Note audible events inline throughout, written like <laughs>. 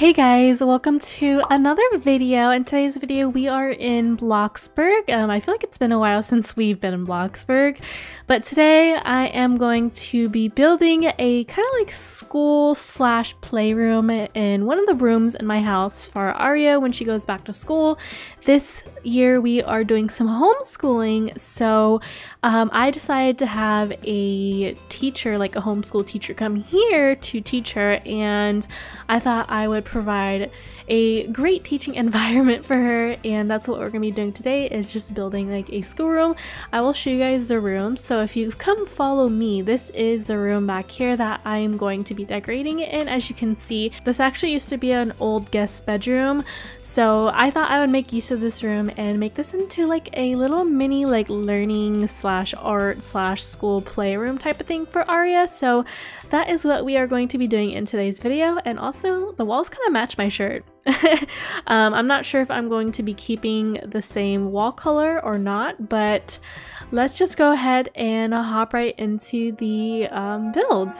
Hey guys, welcome to another video. In today's video, we are in Bloxburg. Um, I feel like it's been a while since we've been in Bloxburg, but today I am going to be building a kind of like school slash playroom in one of the rooms in my house for Aria when she goes back to school. This year we are doing some homeschooling, so um, I decided to have a teacher, like a homeschool teacher, come here to teach her, and I thought I would provide a great teaching <laughs> environment for her and that's what we're gonna be doing today is just building like a schoolroom. I will show you guys the room so if you come follow me this is the room back here that i am going to be decorating it in. As you can see this actually used to be an old guest bedroom so i thought i would make use of this room and make this into like a little mini like learning slash art slash school playroom type of thing for aria. So that is what we are going to be doing in today's video and also the walls kind of match my shirt <laughs> um, I'm not sure if I'm going to be keeping the same wall color or not, but let's just go ahead and hop right into the um, build.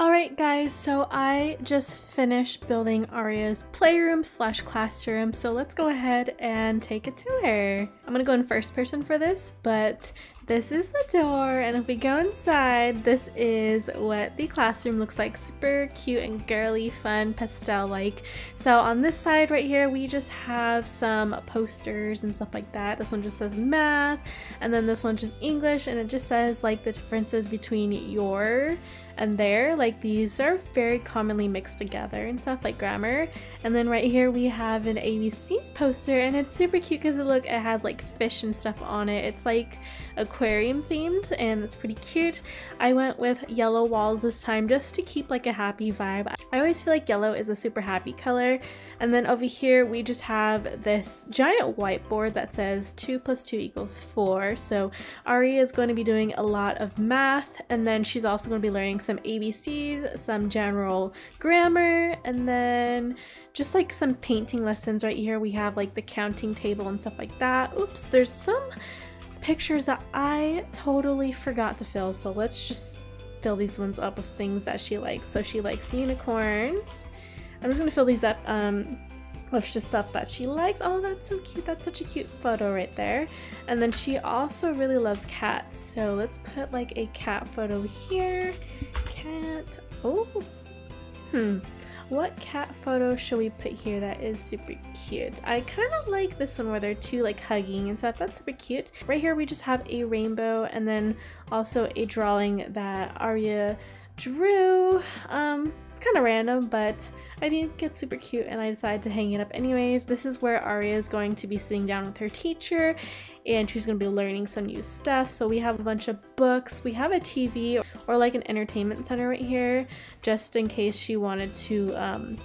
Alright guys, so I just finished building Aria's playroom slash classroom, so let's go ahead and take a tour. I'm gonna go in first person for this, but this is the door, and if we go inside, this is what the classroom looks like. Super cute and girly, fun, pastel-like. So on this side right here, we just have some posters and stuff like that. This one just says math, and then this one's just English, and it just says like the differences between your and there like these are very commonly mixed together and stuff like grammar. And then right here we have an ABCs poster and it's super cute because it look it has like fish and stuff on it. It's like aquarium themed and it's pretty cute. I went with yellow walls this time just to keep like a happy vibe. I always feel like yellow is a super happy color. And then over here we just have this giant whiteboard that says 2 plus 2 equals 4 so Ari is going to be doing a lot of math and then she's also going to be learning some ABCs, some general grammar, and then just like some painting lessons right here. We have like the counting table and stuff like that. Oops, there's some pictures that I totally forgot to fill, so let's just fill these ones up with things that she likes. So she likes unicorns. I'm just gonna fill these up um, with just stuff that she likes. Oh, that's so cute. That's such a cute photo right there. And then she also really loves cats. So let's put like a cat photo here. Cat. Oh. Hmm. What cat photo should we put here that is super cute? I kind of like this one where they're two like hugging and stuff. That's super cute. Right here we just have a rainbow and then also a drawing that Aria drew. Um, it's kind of random, but I think it's super cute and I decided to hang it up anyways. This is where Aria is going to be sitting down with her teacher and she's going to be learning some new stuff. So we have a bunch of books, we have a TV or like an entertainment center right here just in case she wanted to um,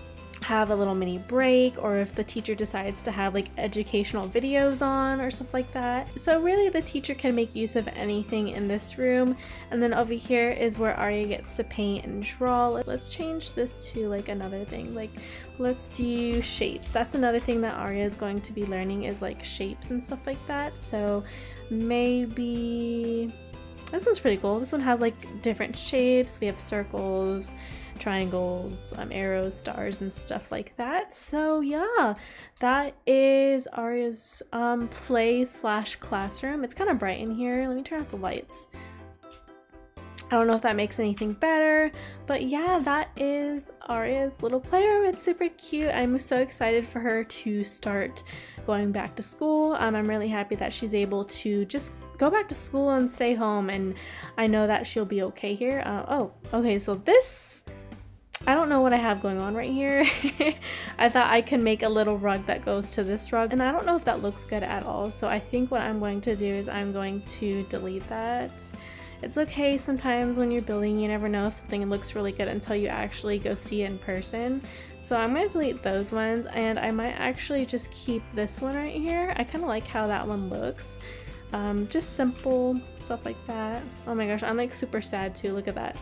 have a little mini break or if the teacher decides to have like educational videos on or stuff like that. So really the teacher can make use of anything in this room and then over here is where Aria gets to paint and draw. Let's change this to like another thing like let's do shapes. That's another thing that Aria is going to be learning is like shapes and stuff like that. So maybe this one's pretty cool. This one has like different shapes. We have circles, triangles, um, arrows, stars, and stuff like that. So yeah, that is Aria's um, play slash classroom. It's kind of bright in here. Let me turn off the lights. I don't know if that makes anything better, but yeah, that is Aria's little playroom. It's super cute. I'm so excited for her to start going back to school. Um, I'm really happy that she's able to just go back to school and stay home, and I know that she'll be okay here. Uh, oh, okay, so this I don't know what I have going on right here. <laughs> I thought I could make a little rug that goes to this rug and I don't know if that looks good at all. So I think what I'm going to do is I'm going to delete that. It's okay sometimes when you're building, you never know if something looks really good until you actually go see it in person. So I'm going to delete those ones and I might actually just keep this one right here. I kind of like how that one looks. Um, just simple stuff like that. Oh my gosh, I'm like super sad too. Look at that.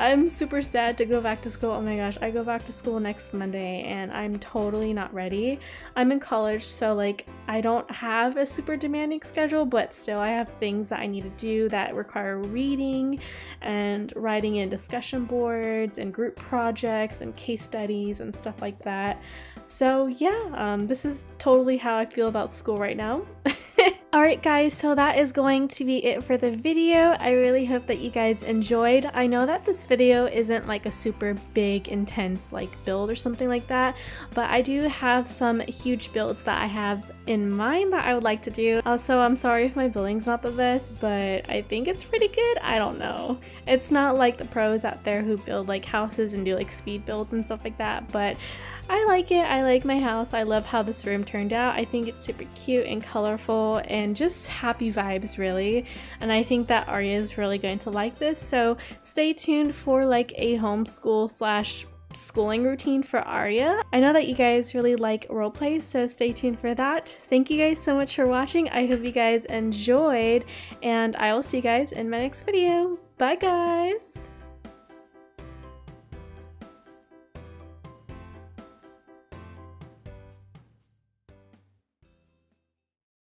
I'm super sad to go back to school. Oh my gosh, I go back to school next Monday and I'm totally not ready. I'm in college, so like I don't have a super demanding schedule, but still I have things that I need to do that require reading and writing in discussion boards and group projects and case studies and stuff like that. So yeah, um, this is totally how I feel about school right now. <laughs> Alright guys, so that is going to be it for the video. I really hope that you guys enjoyed. I know that this video isn't like a super big, intense like build or something like that, but I do have some huge builds that I have in mind that I would like to do. Also, I'm sorry if my building's not the best, but I think it's pretty good. I don't know. It's not like the pros out there who build like houses and do like speed builds and stuff like that, but I like it. I like my house. I love how this room turned out. I think it's super cute and colorful and just happy vibes really. And I think that Aria is really going to like this. So stay tuned for like a homeschool slash schooling routine for Aria. I know that you guys really like role plays, so stay tuned for that. Thank you guys so much for watching. I hope you guys enjoyed, and I will see you guys in my next video. Bye guys!